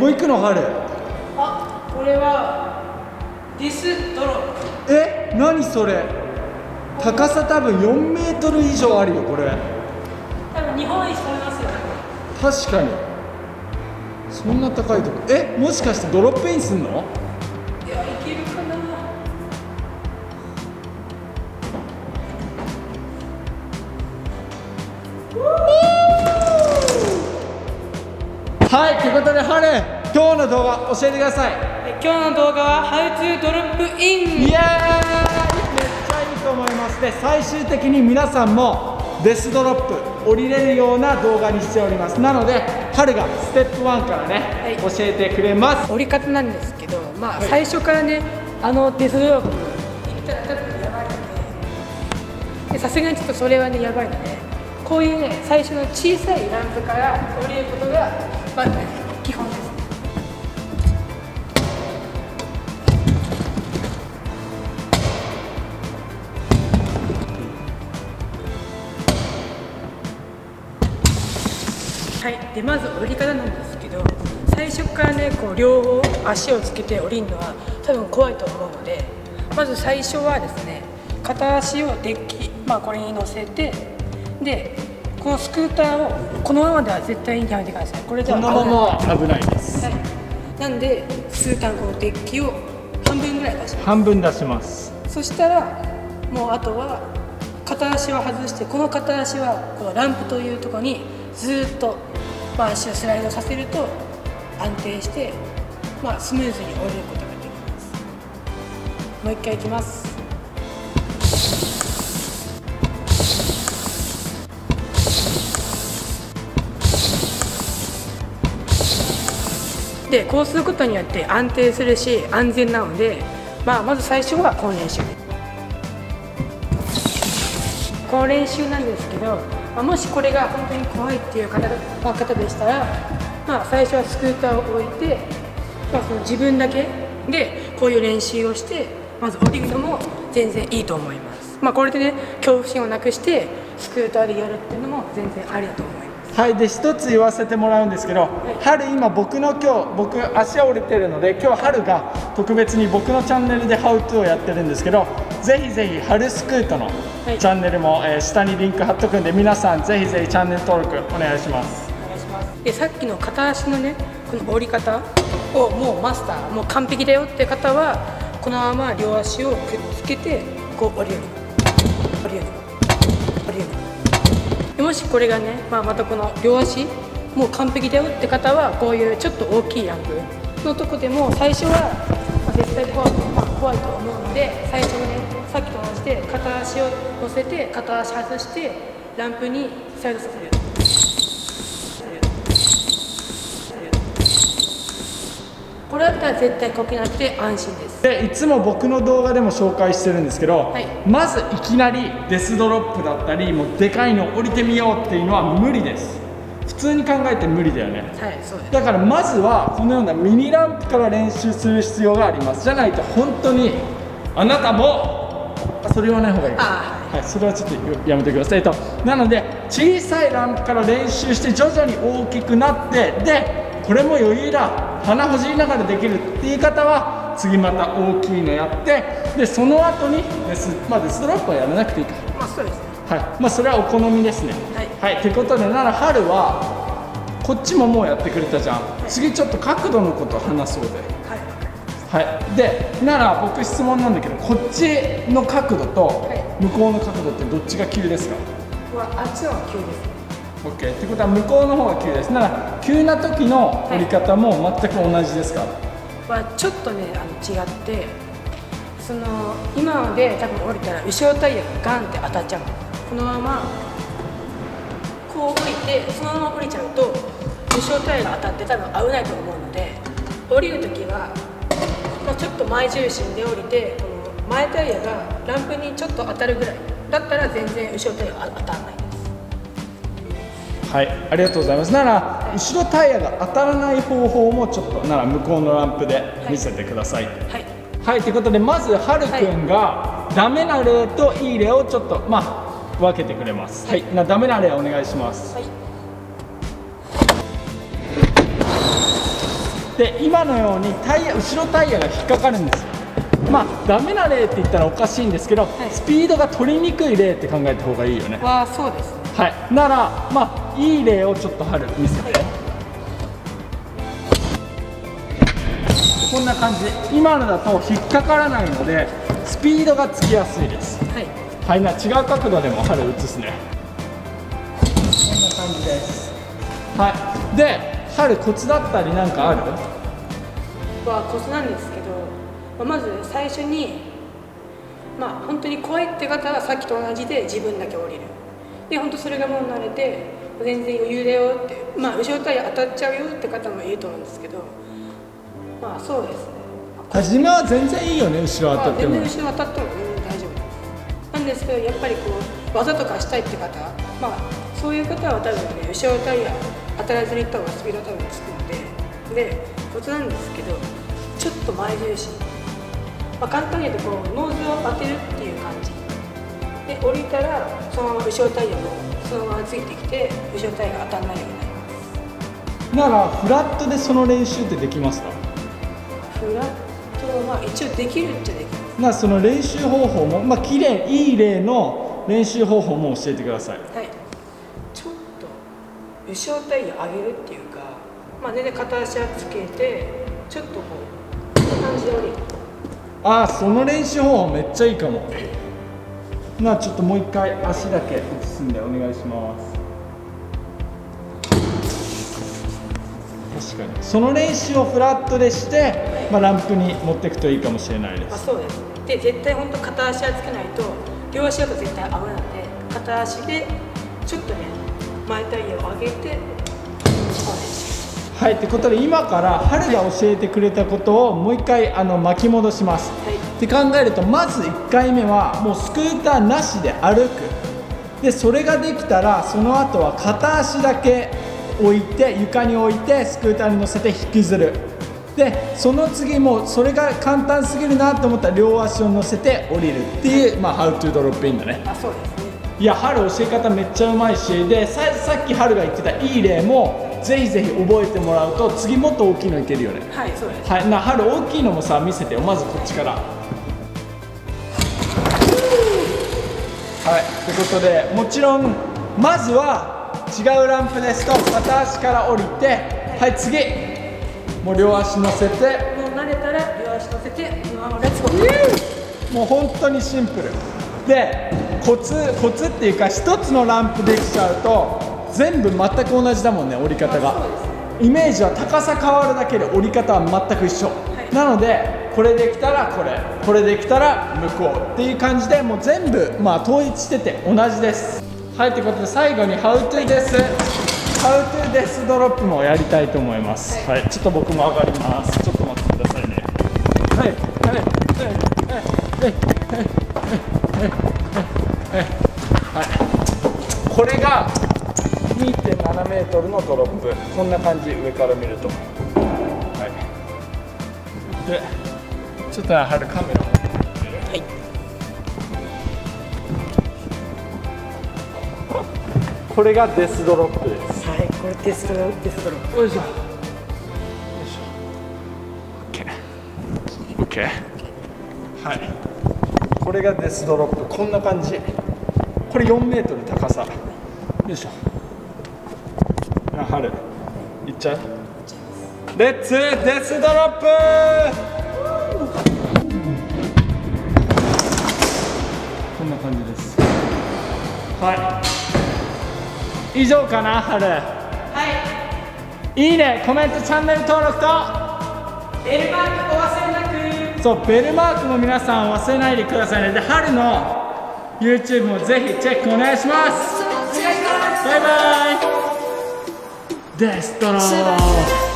こ行くの春。あこれはディスドロップえ何それ。高さ多分4メートル以上あるよこれ。多分日本一飛びますよね。確かに。そんな高いとこ。えもしかしてドロップインすんの？いということで春今日の動画教えてください。え今日の動画は How to Drop イエーイ！めっちゃいいと思います。で最終的に皆さんもデスドロップ降りれるような動画にしております。なので春がステップ1からね、はい。教えてくれます。折り方なんですけどまあ、はい。最初からねあのデスドロップ行ったらちょっとやばいのででさすがにちょっとそれはねやばいのでこういうね最初の小さいランプから降りることがまず基本です。はい、でまず降り方なんですけど最初からねこう両方足をつけて降りるのは多分怖いと思うのでまず最初はですね片足をデッキ、まあ、これに乗せてでこのスクーターをこのままでは絶対にやめてください。これでこはのまま危ないです。はい、なんでスクーターのデッキを半分ぐらい出しま半分出します。すそしたらもうあとは片足を外してこの片足はこのランプというところにずーっと、まあ、足をスライドさせると安定して、まあ、スムーズに降りることができます。もう一回いきますでこうすることによって安定するし安全なので、まあ、まず最初はこの練習。この練習なんですけど、まあ、もしこれが本当に怖いっていう方方でしたら、まあ、最初はスクーターを置いて、まあ、その自分だけでこういう練習をしてまず降りるのも全然いいと思います、まあ、これでね恐怖心をなくしてスクーターでやるっていうのも全然ありだと思います。はいで一つ言わせてもらうんですけど、春今僕の今日僕足折れてるので今日春が特別に僕のチャンネルで「How to」をやってるんですけどぜひぜひ春スクートのはい。チャンネルも、えー下にリンク貼っとくんで皆さんぜひぜひチャンネル登録お願いします。お願いします。でさっきの片足のねこの折り方をもうマスターもう完璧だよって方はこのまま両足をくっつけてこう折りる折りる折りもしこれがね、まあ、またこの両足もう完璧だよって方はこういうちょっと大きいランプのとこでも最初はま絶対怖い,、まあ、怖いと思うので最初にねさっきと同じで片足を乗せて片足外してランプにスライドさせる。これだったら絶対こけなくて安心です。でいつも僕の動画でも紹介してるんですけど、はい。まずいきなりデスドロップだったりもうでかいの降りてみようっていうのは無理です。普通に考えて無理だよね。はいそうです。だからまずはこのようなミニランプから練習する必要があります。じゃないと本当にあなたもあそれ言わない方がいいあはい、それはちょっとやめてくださいと。なので小さいランプから練習して徐々に大きくなってでこれも余裕だ鼻ほじりながらできるっていう方は次また大きいのやってでその後にデス,、まあ、デスドロップはやらなくていいか。まあそうですねはい。まあそれはお好みですね。はい。はい、ということでなら春はこっちももうやってくれたじゃん。次ちょっと角度のこと話そうではい。はい。でなら僕質問なんだけどこっちの角度とはい。向こうの角度ってどっちが急ですか？はあっちの急ですね OK ってことは向こうの方が急です。なら急な時の折り方も全く同じですか、はちょっとねあの違ってその今ので多分降りたら後ろタイヤがガンって当たっちゃうの。このままこう降りてそのまま降りちゃうと後ろタイヤが当たって多分危ないと思うので降りる時は、まあ、ちょっと前重心で降りてこの前タイヤがランプにちょっと当たるぐらい。だったら全然後ろタイヤが当たらないはい。ありがとうございます。なら後ろタイヤが当たらない方法もちょっとなら向こうのランプで見せてください。はい。はい、ということでまずはるくんがダメな例といい例をちょっとまあ分けてくれます。はい、なダメな例お願いします。はい。で今のようにタイヤ後ろタイヤが引っかかるんです。よまあダメな例って言ったらおかしいんですけど、い。スピードが取りにくい例って考えた方がいいよね。はそうですねはい。ならまあいい例をちょっと春見せて、こんな感じ。今のだと引っかからないのでスピードがつきやすいです。はい。はい。な違う角度でも春映すね。こんな感じです。はい。で春コツだったりなんかある？はコツなんですけど、まあ、まず最初にまあ本当に怖いって方はさっきと同じで自分だけ降りるで本当それがもう慣れて全然余裕だよってまあ後ろタイヤ当たっちゃうよって方もいると思うんですけどまあそうですね。初めは全然いいよね後ろ当たっても。まあ全然後ろ当たっても全然大丈夫なんですけどやっぱりこう技とかしたいって方まあそういう方は多分ね後ろタイヤ当たらずにいった方がスピード多分つくのででコツなんですけどちょっと前重心まあ簡単に言うとこうノーズを当てるっていうで降りたらそのまま後ろタイヤもそのままついてきて後ろタイヤが当たらないようになります。ならフラットでその練習ってできますか？フラットはまあ一応できるっちゃできますなその練習方法もまあ綺麗いい例の練習方法も教えてください。はい、ちょっと後ろタイヤ上げるっていうか、まあ、全然片足はつけてちょっとこうこんな感じで降りるああその練習方法めっちゃいいかもなあちょっともう一回足だけ移すんでお願いします。確かに。その練習をフラットでして、まあ、ランプに持っていくといいかもしれないです。あそうですで絶対本当片足はつけないと両足だと絶対危ないので片足でちょっとね前タイヤを上げてはいってことで今から春が教えてくれたことをもう一回あの巻き戻します。はい。って考えるとまず1回目はもうスクーターなしで歩く。でそれができたらその後は片足だけ置いて床に置いてスクーターに乗せて引きずる。でその次もそれが簡単すぎるなと思ったら両足を乗せて降りる。っていう、まあ、How to drop in だね。あそうですね。いや春教え方めっちゃうまいしでささっき春が言ってたいい例もぜひぜひ覚えてもらうと次もっと大きいのいけるよね。はいそうです。はいな春大きいのもさ見せてよ。まずこっちから。はいということでもちろんまずは違うランプですと片足から降りてはい。次。もう両足乗せて。もう慣れたら両足乗せてそのままレッツゴー。もう本当にシンプル。でコツコツっていうか一つのランプできちゃうと全部全く同じだもんね折り方が。イメージは高さ変わるだけで折り方は全く一緒、い。なのでこれできたらこれこれできたら向こう。っていう感じでもう全部まあ統一してて同じです。はいということで最後に How to です。How to デスドロップもやりたいと思います。はい、ちょっと僕も上がります。ちょっと待ってくださいね。はい。はい。はい。はい。はい。はい。これが2.7メートルのドロップ。こんな感じ上から見ると。はい。でちょっとはるカメラ。はい。これがデスドロップです。はいこれデスドロデスドロよいしょ。よいしょ。OK OK はい。これがデスドロップ。こんな感じ。これ4メートル高さ。よいしょ。あ春。いっちゃう？ Let's death dropこんな感じです。はい。以上かな春。はい。いいね。コメントチャンネル登録と。ベルマークお忘れなく。そうベルマークも皆さん忘れないでくださいね。で春の YouTube もぜひチェックお願いします。お願いします。バイバイデストロー